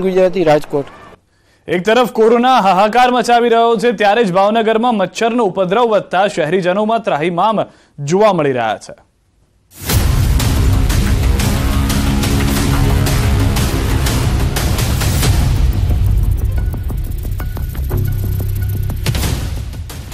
ગુજરાતી રાજકોટ. એક તરફ કોરોના હાહાકાર મચાવી રહ્યો છે, ત્યારે જ ભાવનગરમાં મચ્છરનો ઉપદ્રવ વધતા શહેરીજનોમાં ત્રાહીમામ જોવા મળી રહ્યા છે.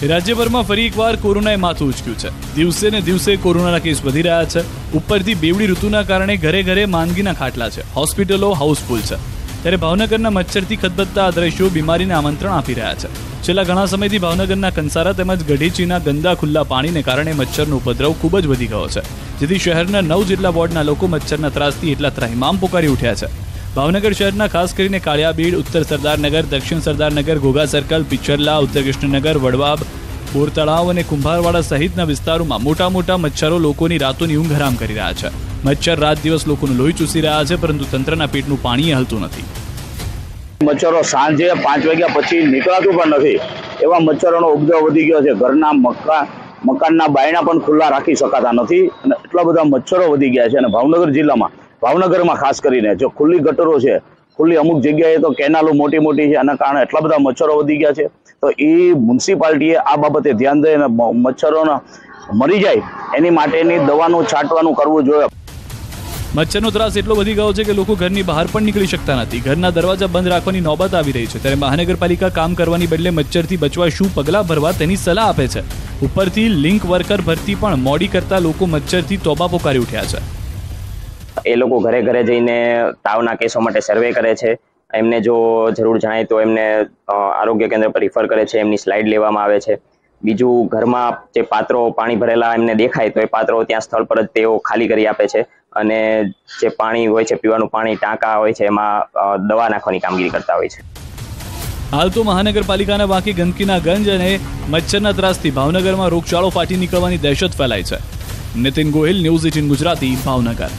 રાજ્યભરમાં ફરી એકવાર કોરોનાએ માથું ઉચક્યું છે. દિવસે ને દિવસે કોરોનાના કેસ વધી રહ્યા છે. ઉપરથી બેવડી ઋતુના કારણે ઘરે ઘરે માંદગીના ખાટલા છે. હોસ્પિટલો હાઉસફુલ છે. ત્યારે ભાવનગરના મચ્છરથી ખદબદતા આ દ્રશ્યો બીમારીને આમંત્રણ આપી રહ્યા છે. છેલ્લા ઘણા સમયથી ભાવનગરના કંસારા તેમજ ગઢીચીના ગંદા ખુલ્લા પાણીને કારણે મચ્છરનો ઉપદ્રવ ખૂબ જ વધી ગયો છે. જેથી શહેરના નવ જેટલા વોર્ડના લોકો મચ્છરના ત્રાસથી એટલા ત્રાહિમામ પોકારી ઉઠ્યા છે. ભાવનગર શહેરના ખાસ કરીને કાળિયાબીડ, ઉત્તર સરદારનગર, દક્ષિણ સરદારનગર, ઘોઘા સર્કલ પિચ્ચરલા ઉત્તર કૃષ્ણનગર, વડવાબ બોર તળાવ અને કુંભારવાડા સહિતના વિસ્તારોમાં મોટા મોટા મચ્છરો લોકોની રાતોની ઊંઘ હરામ કરી રહ્યા છે. મચ્છર રાત દિવસ લોકોનું લોહી ચૂસી રહ્યા છે, પરંતુ તંત્રના પેટનું પાણી હલતું નથી. મચ્છરો સાંજે પાંચ વાગ્યા પછી નીકળાતું પણ નથી. એવા મચ્છરોનો ઉપદ્રવ વધી ગયો છે. ઘરના મકાન મકાનના બાયણા પણ ખુલ્લા રાખી શકાતા નથી અને એટલા બધા મચ્છરો વધી ગયા છે. અને ભાવનગર જિલ્લામાં, ભાવનગરમાં ખાસ કરીને, જો ખુલ્લી ગટરો છે, ખુલ્લી અમુક જગ્યાએ તો કેનાલો મોટી મોટી છે. આના કારણે એટલા બધા મચ્છરો વધી ગયા છે. તો એ મ્યુનિસિપાલિટીએ આ બાબતે ધ્યાન દઈને મચ્છરોના મરી જાય, એની માટેની દવાનું છાંટવાનું કરવું જોઈએ. મચ્છરનો ત્રાસ એટલો વધી ગયો છે કે લોકો ઘરની બહાર પણ નીકળી શકતા નથી. ઘરના દરવાજા બંધ રાખવાની નોબત આવી રહી છે. ત્યારે મહાનગરપાલિકા કામ કરવાની બદલે મચ્છરથી બચવા શું પગલાં ભરવા તેની સલાહ આપે છે. ઉપરથી લિંક વર્કર ભરતી પણ મોડી કરતા લોકો મચ્છરથી તોબા પોકારી ઉઠ્યા છે. એ લોકો ઘરે ઘરે જઈને તાવના કેસો માટે સર્વે કરે છે. એમને જો જરૂર જણાય તો એમને આરોગ્ય કેન્દ્ર પર રિફર કરે છે. એમની સ્લાઇડ લેવામાં આવે છે. બીજું ઘરમાં જે પાત્રો પાણી ભરેલા એમને દેખાય તો એ પાત્રો ત્યાં સ્થળ પર જ તેઓ ખાલી કરી આપે છે. અને જે પાણી હોય છે, પીવાનું પાણી, ટાંકા હોય છે, એમાં દવા નાખવાની કામગીરી કરતા હોય છે. હાલ તો મહાનગરપાલિકાના બાકી ગંદકીના ગંજ અને મચ્છરના ત્રાસથી ભાવનગરમાં રોગચાળો ફાટી નીકળવાની દહેશત ફેલાઈ છે. Nitin Gohil, news eighteen Gujarati, Bhavnagar.